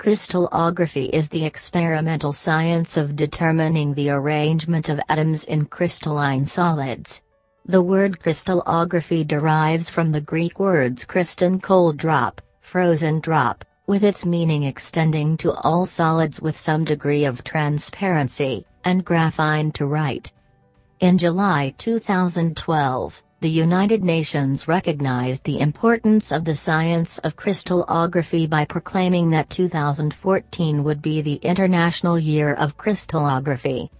Crystallography is the experimental science of determining the arrangement of atoms in crystalline solids. The word crystallography derives from the Greek words kriston cold drop, frozen drop, with its meaning extending to all solids with some degree of transparency, and graphein to write. In July 2012, the United Nations recognized the importance of the science of crystallography by proclaiming that 2014 would be the International Year of Crystallography.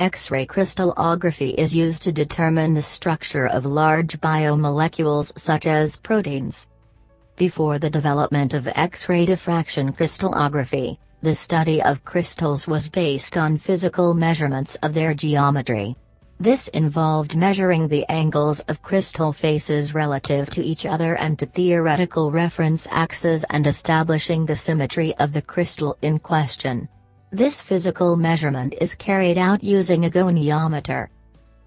X-ray crystallography is used to determine the structure of large biomolecules such as proteins. Before the development of X-ray diffraction crystallography, the study of crystals was based on physical measurements of their geometry. This involved measuring the angles of crystal faces relative to each other and to theoretical reference axes and establishing the symmetry of the crystal in question. This physical measurement is carried out using a goniometer.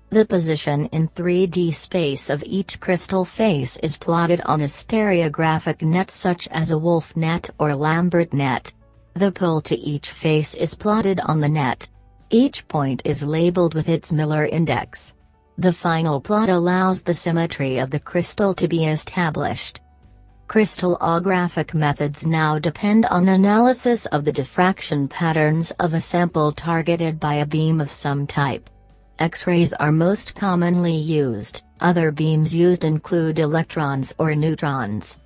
The position in 3D space of each crystal face is plotted on a stereographic net such as a Wulff net or Lambert net. The pole to each face is plotted on the net. Each point is labeled with its Miller index. The final plot allows the symmetry of the crystal to be established. Crystallographic methods now depend on analysis of the diffraction patterns of a sample targeted by a beam of some type. X-rays are most commonly used, other beams used include electrons or neutrons.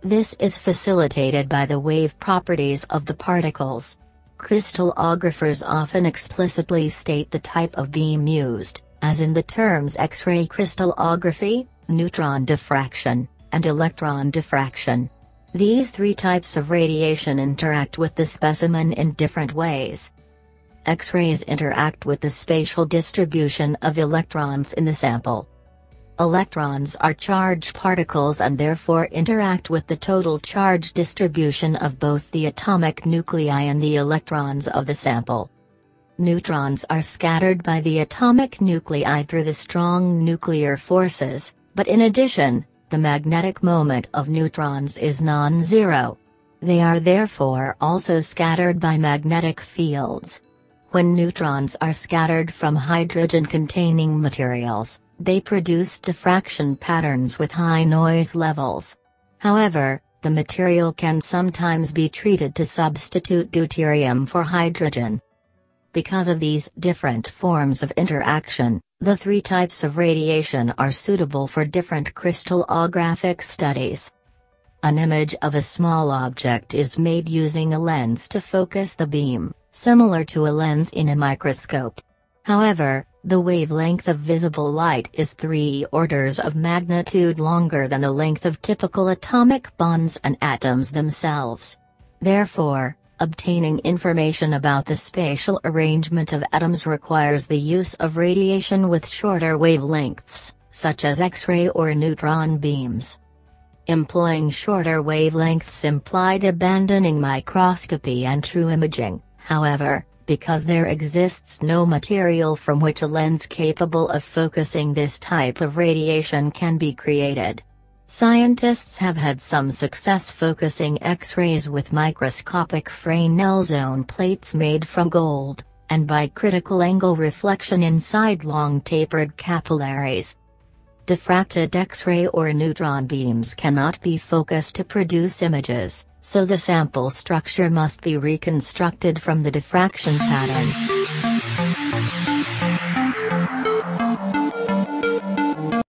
This is facilitated by the wave properties of the particles. Crystallographers often explicitly state the type of beam used, as in the terms X-ray crystallography, neutron diffraction, and electron diffraction. These three types of radiation interact with the specimen in different ways. X-rays interact with the spatial distribution of electrons in the sample. Electrons are charged particles and therefore interact with the total charge distribution of both the atomic nuclei and the electrons of the sample. Neutrons are scattered by the atomic nuclei through the strong nuclear forces, but in addition, the magnetic moment of neutrons is non-zero. They are therefore also scattered by magnetic fields. When neutrons are scattered from hydrogen-containing materials, they produce diffraction patterns with high noise levels. However, the material can sometimes be treated to substitute deuterium for hydrogen. Because of these different forms of interaction, the three types of radiation are suitable for different crystallographic studies. An image of a small object is made using a lens to focus the beam, similar to a lens in a microscope. However, the wavelength of visible light is three orders of magnitude longer than the length of typical atomic bonds and atoms themselves. Therefore, obtaining information about the spatial arrangement of atoms requires the use of radiation with shorter wavelengths, such as X-ray or neutron beams. Employing shorter wavelengths implied abandoning microscopy and true imaging, however, because there exists no material from which a lens capable of focusing this type of radiation can be created. Scientists have had some success focusing X-rays with microscopic Fresnel zone plates made from gold, and by critical angle reflection inside long tapered capillaries. Diffracted X-ray or neutron beams cannot be focused to produce images, so the sample structure must be reconstructed from the diffraction pattern.